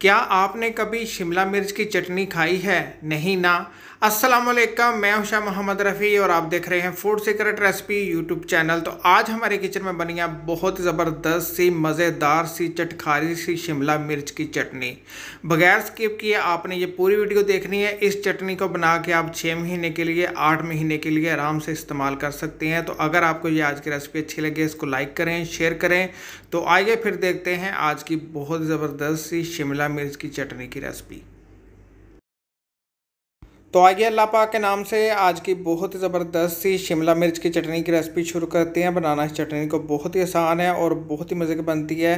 क्या आपने कभी शिमला मिर्च की चटनी खाई है? नहीं ना। अस्सलाम वालेकुम मैं हूँ शाह मोहम्मद रफ़ी और आप देख रहे हैं food secret recipe YouTube channel तो आज हमारे किचन में बनी है बहुत ज़बरदस्त सी, मज़ेदार सी, चटखारी सी शिमला मिर्च की चटनी। बगैर स्किप किए आपने ये पूरी वीडियो देखनी है। इस चटनी को बना के आप छः महीने के लिए, आठ महीने के लिए आराम से इस्तेमाल कर सकते हैं। तो अगर आपको ये आज की रेसिपी अच्छी लगे, इसको लाइक करें शेयर करें। तो आइए फिर देखते हैं आज की बहुत ज़बरदस्त सी शिमला मिर्च की चटनी की रेसिपी। तो आइए अल्लाह पाक के नाम से आज की बहुत ही ज़बरदस्त सी शिमला मिर्च की चटनी की रेसिपी शुरू करते हैं। बनाना इस चटनी को बहुत ही आसान है और बहुत ही मज़े की बनती है।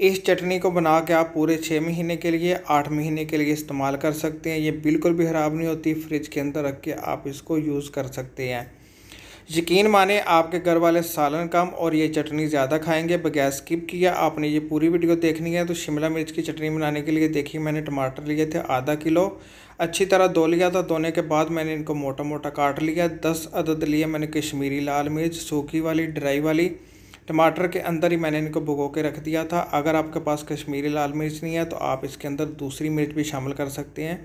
इस चटनी को बना के आप पूरे छः महीने के लिए, आठ महीने के लिए इस्तेमाल कर सकते हैं। ये बिल्कुल भी ख़राब नहीं होती, फ्रिज के अंदर रख के आप इसको यूज़ कर सकते हैं। यकीन माने आपके घर वाले सालन कम और ये चटनी ज़्यादा खाएँगे, बगैर स्किप किया आपने ये पूरी वीडियो देखनी है तो शिमला मिर्च की चटनी बनाने के लिए देखिए, मैंने टमाटर लिए थे आधा किलो। अच्छी तरह धो लिया था, धोने के बाद मैंने इनको मोटा मोटा काट लिया, दस अदद लिए मैंने कश्मीरी लाल मिर्च, सूखी वाली, ड्राई वाली। टमाटर के अंदर ही मैंने इनको भुगो के रख दिया था। अगर आपके पास कश्मीरी लाल मिर्च नहीं है तो आप इसके अंदर दूसरी मिर्च भी शामिल कर सकते हैं।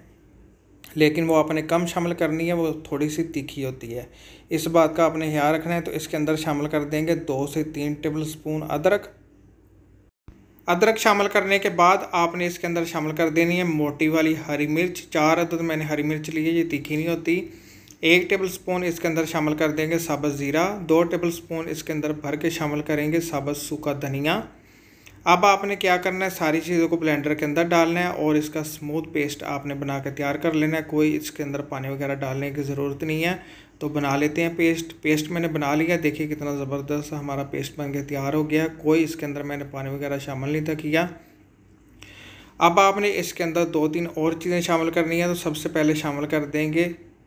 लेकिन वो आपने कम शामिल करनी है, वो थोड़ी सी तीखी होती है। इस बात का आपने ख्याल रखना है तो इसके अंदर शामिल कर देंगे दो से तीन टेबल स्पून अदरक। अदरक शामिल करने के बाद आपने इसके अंदर शामिल कर देनी है मोटी वाली हरी मिर्च। चार अदद मैंने हरी मिर्च ली है, ये तीखी नहीं होती। एक टेबल स्पून इसके अंदर शामिल कर देंगे साबुत ज़ीरा। दो टेबल स्पून इसके अंदर भर के शामिल करेंगे साबुत सूखा धनिया। अब आपने क्या करना है? सारी चीज़ों को ब्लेंडर के अंदर डालना है और इसका स्मूथ पेस्ट आपने बना के तैयार कर लेना है। कोई इसके अंदर पानी वगैरह डालने की ज़रूरत नहीं है। तो बना लेते हैं पेस्ट पेस्ट मैंने बना लिया। देखिए कितना ज़बरदस्त हमारा पेस्ट बन के तैयार हो गया कोई इसके अंदर मैंने पानी वगैरह शामिल नहीं था किया। अब आपने इसके अंदर दो तीन और चीज़ें शामिल करनी है। तो सबसे पहले शामिल कर देंगे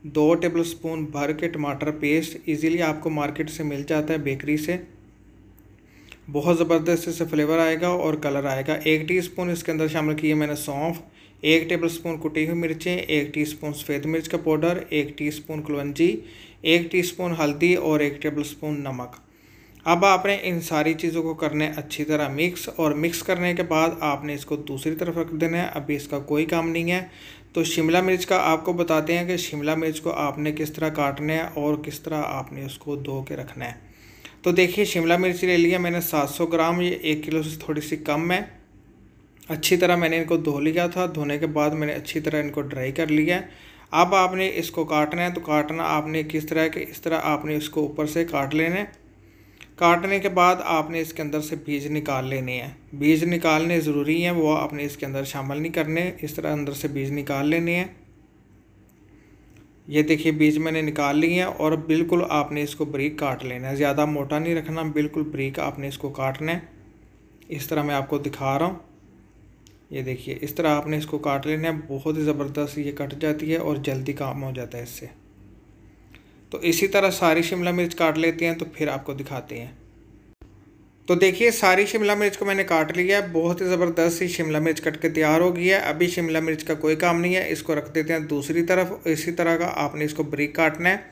दो टेबल स्पून भर के टमाटर पेस्ट इजीली आपको मार्केट से मिल जाता है बेकरी से। बहुत ज़बरदस्त इससे फ्लेवर आएगा और कलर आएगा। एक टीस्पून इसके अंदर शामिल किए मैंने सौंफ, एक टेबलस्पून कुटी हुई मिर्चें, एक टीस्पून सफ़ेद मिर्च का पाउडर, एक टीस्पून कलवंजी, एक टीस्पून हल्दी और एक टेबलस्पून नमक। अब आपने इन सारी चीज़ों को करने अच्छी तरह मिक्स और मिक्स करने के बाद आपने इसको दूसरी तरफ़ रख देना है। अभी इसका कोई काम नहीं है। तो शिमला मिर्च का आपको बताते हैं कि शिमला मिर्च को आपने किस तरह काटना है और किस तरह आपने उसको धो के रखना है। तो देखिए, शिमला मिर्च ले लिया मैंने 700 ग्राम, ये एक किलो से थोड़ी सी कम है। अच्छी तरह मैंने इनको धो लिया था, धोने के बाद मैंने अच्छी तरह इनको ड्राई कर लिया है। अब आपने इसको काटना है तो काटना आपने किस तरह के, इस तरह आपने इसको ऊपर से काट लेना है। काटने के बाद आपने इसके अंदर से बीज निकाल लेने हैं। बीज निकालने ज़रूरी हैं, वो आपने इसके अंदर शामिल नहीं करने, इस तरह अंदर से बीज निकाल लेने हैं। ये देखिए, बीज मैंने निकाल ली है और बिल्कुल आपने इसको ब्रीक काट लेना है। ज़्यादा मोटा नहीं रखना, बिल्कुल ब्रीक आपने इसको काटना है। इस तरह मैं आपको दिखा रहा हूँ। ये देखिए, इस तरह आपने इसको काट लेना है। बहुत ही ज़बरदस्त ये कट जाती है और जल्दी काम हो जाता है इससे। तो इसी तरह सारी शिमला मिर्च काट लेते हैं तो फिर आपको दिखाते हैं। तो देखिए, सारी शिमला मिर्च को मैंने काट लिया है। बहुत ही ज़बरदस्त सी शिमला मिर्च कट के तैयार हो गई है। अभी शिमला मिर्च का कोई काम नहीं है। इसको रख देते हैं दूसरी तरफ़। इसी तरह का आपने इसको ब्रिक काटना है।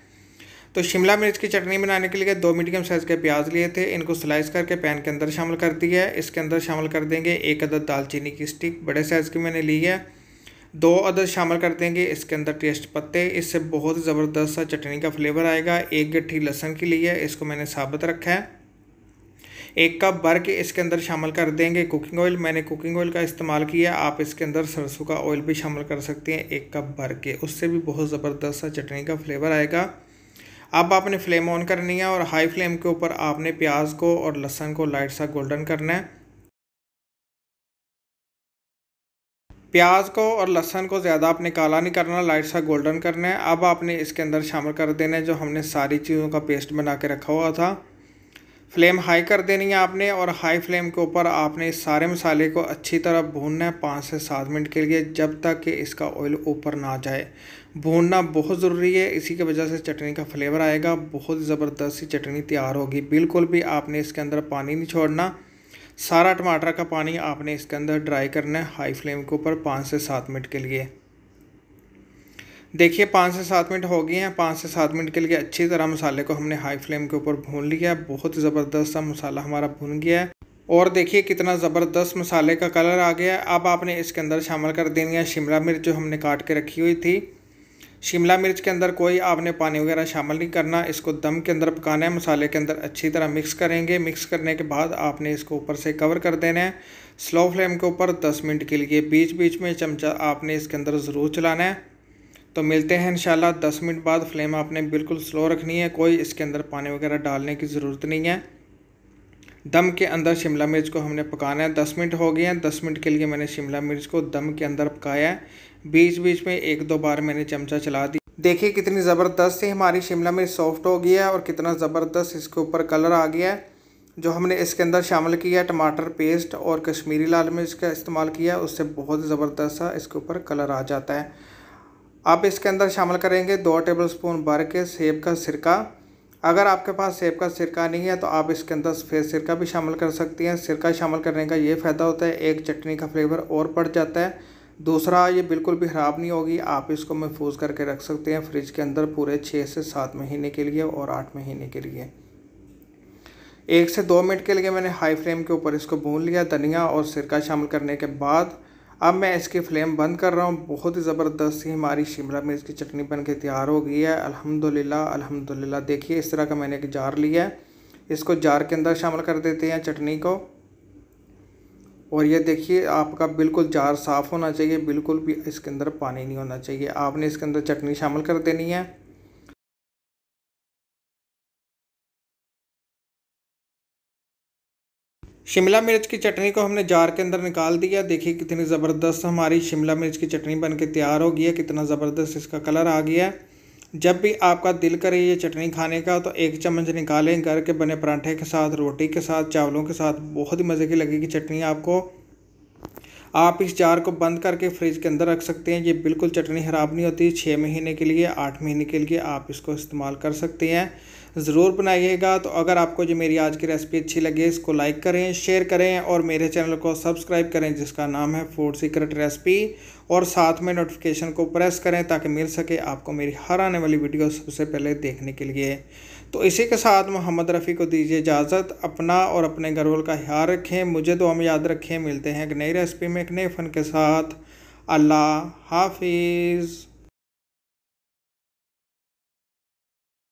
तो शिमला मिर्च की चटनी बनाने के लिए दो मीडियम साइज़ के प्याज लिए थे। इनको स्लाइस करके पैन के अंदर शामिल कर दिया है। इसके अंदर शामिल कर देंगे एक अदद दालचीनी की स्टिक। बड़े साइज़ की मैंने ली है। दो अदद शामिल कर देंगे। इसके अंदर टेस्ट पत्ते। इससे बहुत ज़बरदस्त सा चटनी का फ्लेवर आएगा। एक गट्ठी लहसन की ली है। इसको मैंने साबित रखा है। एक कप भर के इसके अंदर शामिल कर देंगे कुकिंग ऑयल मैंने कुकिंग ऑयल का इस्तेमाल किया, आप इसके अंदर सरसों का ऑयल भी शामिल कर सकते हैं एक कप भर के। उससे भी बहुत ज़बरदस्त सा चटनी का फ्लेवर आएगा। अब आपने फ्लेम ऑन करनी है और हाई फ्लेम के ऊपर आपने प्याज को और लहसन को लाइट सा गोल्डन करना है। प्याज को और लहसन को ज़्यादा आपने काला नहीं करना लाइट सा गोल्डन करना है। अब आपने इसके अंदर शामिल कर देना है जो हमने सारी चीज़ों का पेस्ट बना के रखा हुआ था। फ्लेम हाई कर देनी है आपने और हाई फ्लेम के ऊपर आपने इस सारे मसाले को अच्छी तरह भूनना है पाँच से सात मिनट के लिए जब तक कि इसका ऑयल ऊपर ना जाए। भूनना बहुत ज़रूरी है, इसी की वजह से चटनी का फ्लेवर आएगा, बहुत ज़बरदस्त सी चटनी तैयार होगी। बिल्कुल भी आपने इसके अंदर पानी नहीं छोड़ना। सारा टमाटर का पानी आपने इसके अंदर ड्राई करना है हाई फ्लेम के ऊपर पाँच से सात मिनट के लिए। देखिए, पाँच से सात मिनट हो गए हैं। पाँच से सात मिनट के लिए अच्छी तरह मसाले को हमने हाई फ्लेम के ऊपर भून लिया है। बहुत ज़बरदस्त सा मसाला हमारा भून गया है। और देखिए, कितना ज़बरदस्त मसाले का कलर आ गया अब आपने इसके अंदर शामिल कर देनी है शिमला मिर्च जो हमने काट के रखी हुई थी। शिमला मिर्च के अंदर कोई आपने पानी वगैरह शामिल नहीं करना। इसको दम के अंदर पकाना है। मसाले के अंदर अच्छी तरह मिक्स करेंगे। मिक्स करने के बाद आपने इसको ऊपर से कवर कर देना है। स्लो फ्लेम के ऊपर 10 मिनट के लिए बीच बीच में चमचा आपने इसके अंदर ज़रूर चलाना है। तो मिलते हैं इंशाल्लाह, दस मिनट बाद फ्लेम आपने बिल्कुल स्लो रखनी है, कोई इसके अंदर पानी वगैरह डालने की ज़रूरत नहीं है। दम के अंदर शिमला मिर्च को हमने पकाना है, दस मिनट हो गए हैं, दस मिनट के लिए मैंने शिमला मिर्च को दम के अंदर पकाया है। बीच बीच में एक दो बार मैंने चमचा चला दी। देखिए कितनी ज़बरदस्त से हमारी शिमला मिर्च सॉफ्ट हो गई है और कितना ज़बरदस्त इसके ऊपर कलर आ गया है, जो हमने इसके अंदर शामिल किया टमाटर पेस्ट और कश्मीरी लाल मिर्च का इस्तेमाल किया उससे बहुत ज़बरदस्त सा इसके ऊपर कलर आ जाता है। आप इसके अंदर शामिल करेंगे दो टेबल स्पून भर के सेब का सिरका। अगर आपके पास सेब का सिरका नहीं है तो आप इसके अंदर सफ़ेद सिरका भी शामिल कर सकती हैं। सिरका शामिल करने का ये फ़ायदा होता है, एक चटनी का फ्लेवर और बढ़ जाता है। दूसरा, ये बिल्कुल भी ख़राब नहीं होगी, आप इसको महफूज करके रख सकते हैं फ्रिज के अंदर पूरे छः से सात महीने के लिए और आठ महीने के लिए। एक से दो मिनट के लिए मैंने हाई फ्लेम के ऊपर इसको भून लिया, धनिया और सिरका शामिल करने के बाद अब मैं इसकी फ्लेम बंद कर रहा हूँ। बहुत ही ज़बरदस्त ही हमारी शिमला मिर्च की चटनी बन के तैयार हो गई है। अल्हम्दुलिल्लाह अल्हम्दुलिल्लाह। देखिए, इस तरह का मैंने एक जार लिया है। इसको जार के अंदर शामिल कर देते हैं चटनी को। और ये देखिए, आपका बिल्कुल जार साफ़ होना चाहिए, बिल्कुल भी इसके अंदर पानी नहीं होना चाहिए। आपने इसके अंदर चटनी शामिल कर देनी है। शिमला मिर्च की चटनी को हमने जार के अंदर निकाल दिया। देखिए कितनी ज़बरदस्त हमारी शिमला मिर्च की चटनी बन के तैयार हो गई है, कितना ज़बरदस्त इसका कलर आ गया है। जब भी आपका दिल करे ये चटनी खाने का तो एक चम्मच निकालें घर के बने पराठे के साथ, रोटी के साथ, चावलों के साथ। बहुत ही मज़े की लगेगी चटनी आपको। आप इस जार को बंद करके फ्रिज के अंदर रख सकते हैं। ये बिल्कुल चटनी ख़राब नहीं होती। छः महीने के लिए, आठ महीने के लिए आप इसको इस्तेमाल कर सकते हैं। ज़रूर बनाइएगा। तो अगर आपको जो मेरी आज की रेसिपी अच्छी लगे, इसको लाइक करें शेयर करें और मेरे चैनल को सब्सक्राइब करें, जिसका नाम है फ़ूड सीक्रेट रेसिपी और साथ में नोटिफिकेशन को प्रेस करें ताकि मिल सके आपको मेरी हर आने वाली वीडियो सबसे पहले देखने के लिए। तो इसी के साथ मोहम्मद रफ़ी को दीजिए इजाज़त। अपना और अपने घरवाल का ख्याल रखें, मुझे तो हम याद रखें। मिलते हैं एक नई रेसिपी में, एक नए फ़न के साथ। अल्लाह हाफिज़।